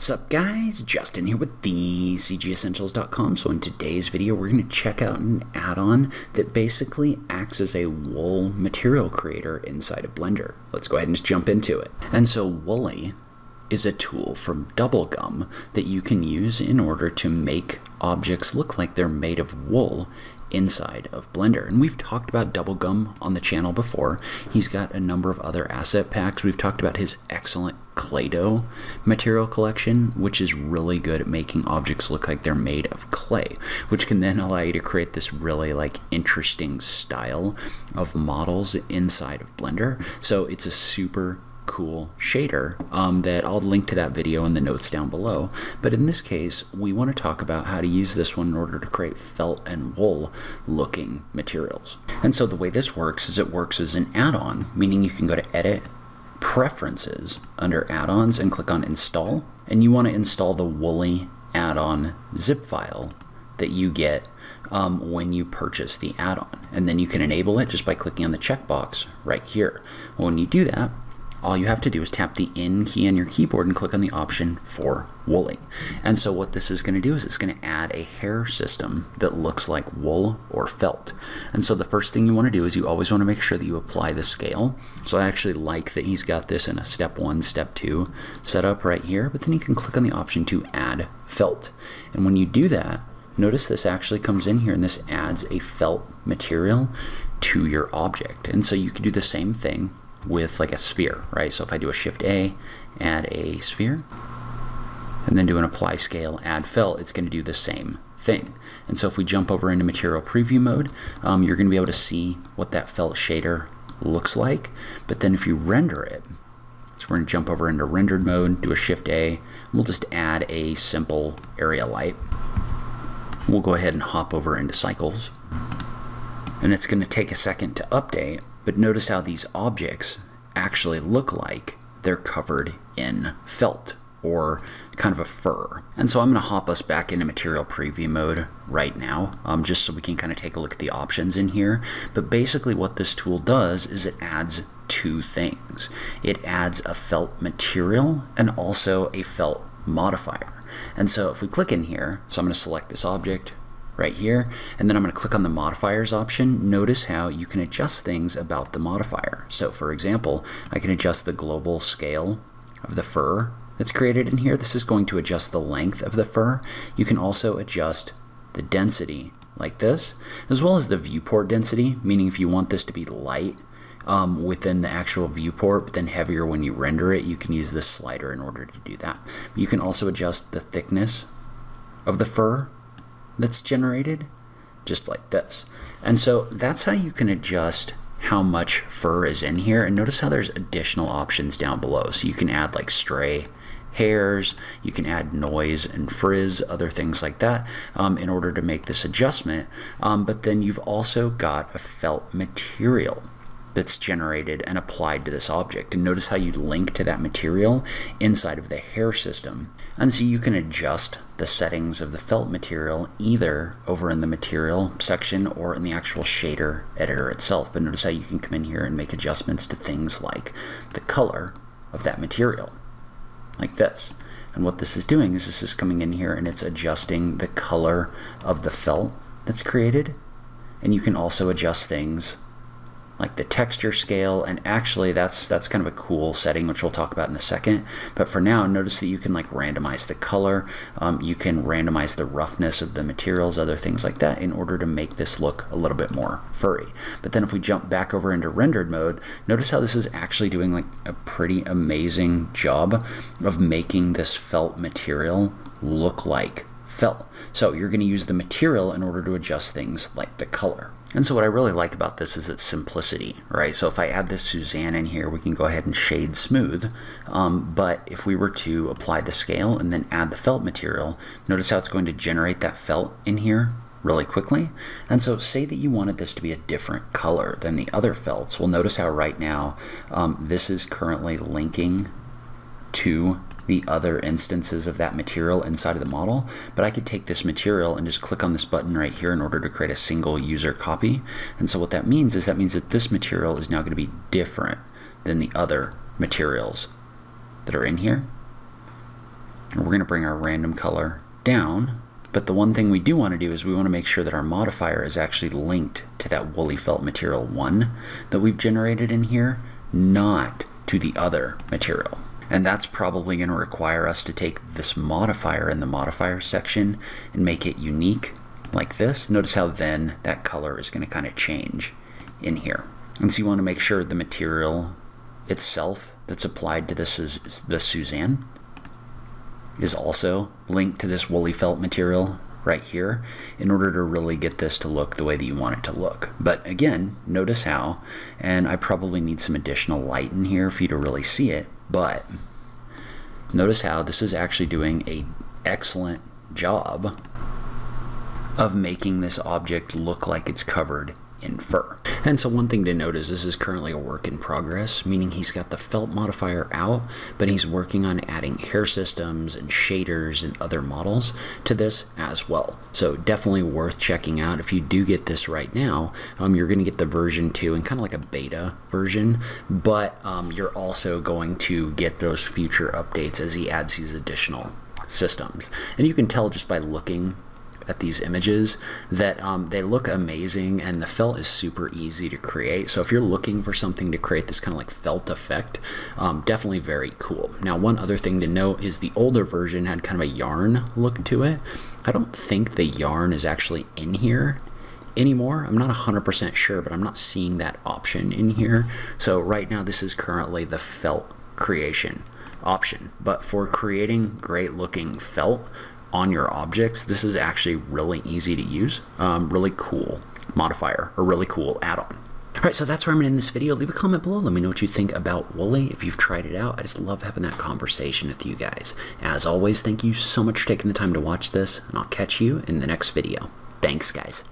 What's up guys? Justin here with thecgessentials.com. So in today's video we're going to check out an add-on that basically acts as a wool material creator inside of Blender. Let's go ahead and just jump into it. And so Woolly is a tool from Doublegum that you can use in order to make objects look like they're made of wool inside of Blender. And we've talked about Doublegum on the channel before. He's got a number of other asset packs. We've talked about his excellent Clay-Doh material collection, which is really good at making objects look like they're made of clay, which can then allow you to create this really like interesting style of models inside of Blender. So it's a super cool shader um, that I'll link to that video in the notes down below. But in this case, we want to talk about how to use this one in order to create felt and wool looking materials. And so the way this works is it works as an add-on, meaning you can go to Edit, Preferences under Add-ons and click on Install. And you want to install the Woolly add-on zip file that you get um, when you purchase the add-on. And then you can enable it just by clicking on the checkbox right here. When you do that, all you have to do is tap the N key on your keyboard and click on the option for woolly. And so what this is going to do is it's going to add a hair system that looks like wool or felt. And so the first thing you want to do is you always want to make sure that you apply the scale. So I actually like that he's got this in a step one, step two setup right here, but then you can click on the option to add felt. And when you do that, notice this actually comes in here and this adds a felt material to your object. And so you can do the same thing with like a sphere, right? So if I do a Shift A, add a sphere, and then do an apply scale, add fill, it's going to do the same thing. And so if we jump over into material preview mode, um, you're going to be able to see what that felt shader looks like. But then if you render it, so we're going to jump over into rendered mode, do a Shift A, and we'll just add a simple area light. We'll go ahead and hop over into cycles. And it's going to take a second to update, but notice how these objects actually look like they're covered in felt or kind of a fur. And so I'm going to hop us back into material preview mode right now, um, just so we can kind of take a look at the options in here. But basically what this tool does is it adds two things. It adds a felt material and also a felt modifier. And so if we click in here, so I'm going to select this object, right here, and then I'm going to click on the modifiers option. Notice how you can adjust things about the modifier. So for example, I can adjust the global scale of the fur that's created in here. This is going to adjust the length of the fur. You can also adjust the density like this, as well as the viewport density, meaning if you want this to be light um, within the actual viewport, but then heavier when you render it, you can use this slider in order to do that. You can also adjust the thickness of the fur that's generated, just like this. And so that's how you can adjust how much fur is in here. And notice how there's additional options down below. So you can add like stray hairs, you can add noise and frizz, other things like that um, in order to make this adjustment. Um, but then you've also got a felt material that's generated and applied to this object. And notice how you link to that material inside of the hair system. And so you can adjust the settings of the felt material either over in the material section or in the actual shader editor itself. But notice how you can come in here and make adjustments to things like the color of that material, like this. And what this is doing is this is coming in here and it's adjusting the color of the felt that's created. And you can also adjust things like the texture scale and actually that's that's kind of a cool setting which we'll talk about in a second. But for now notice that you can like randomize the color. Um, you can randomize the roughness of the materials other things like that in order to make this look a little bit more furry. But then if we jump back over into rendered mode notice how this is actually doing like a pretty amazing job of making this felt material look like felt. So you're going to use the material in order to adjust things like the color and so what I really like about this is its simplicity, right? So if I add this Suzanne in here, we can go ahead and shade smooth. Um, but if we were to apply the scale and then add the felt material, notice how it's going to generate that felt in here really quickly. And so say that you wanted this to be a different color than the other felts. Well, notice how right now um, this is currently linking to the other instances of that material inside of the model, but I could take this material and just click on this button right here in order to create a single user copy. And so what that means is that means that this material is now going to be different than the other materials that are in here. we're going to bring our random color down. But the one thing we do want to do is we want to make sure that our modifier is actually linked to that woolly felt material 1 that we've generated in here, not to the other material. And that's probably going to require us to take this modifier in the modifier section and make it unique like this. Notice how then that color is going to kind of change in here. And so you want to make sure the material itself that's applied to this is the Suzanne is also linked to this woolly felt material right here in order to really get this to look the way that you want it to look. But again, notice how, and I probably need some additional light in here for you to really see it, but notice how this is actually doing a excellent job of making this object look like it's covered in fur. And so one thing to note is this is currently a work in progress, meaning he's got the felt modifier out, but he's working on adding hair systems and shaders and other models to this as well. So definitely worth checking out. If you do get this right now, um, you're going to get the version 2 and kind of like a beta version, but um, you're also going to get those future updates as he adds these additional systems. And you can tell just by looking at these images that um, they look amazing and the felt is super easy to create. So if you're looking for something to create this kind of like felt effect, um, definitely very cool. Now, one other thing to note is the older version had kind of a yarn look to it. I don't think the yarn is actually in here anymore. I'm not 100% sure, but I'm not seeing that option in here. So right now, this is currently the felt creation option. But for creating great looking felt, on your objects, this is actually really easy to use. Um, really cool modifier, or really cool add-on. Alright, so that's where I'm in this video. Leave a comment below. Let me know what you think about Woolly. If you've tried it out, I just love having that conversation with you guys. As always, thank you so much for taking the time to watch this, and I'll catch you in the next video. Thanks, guys.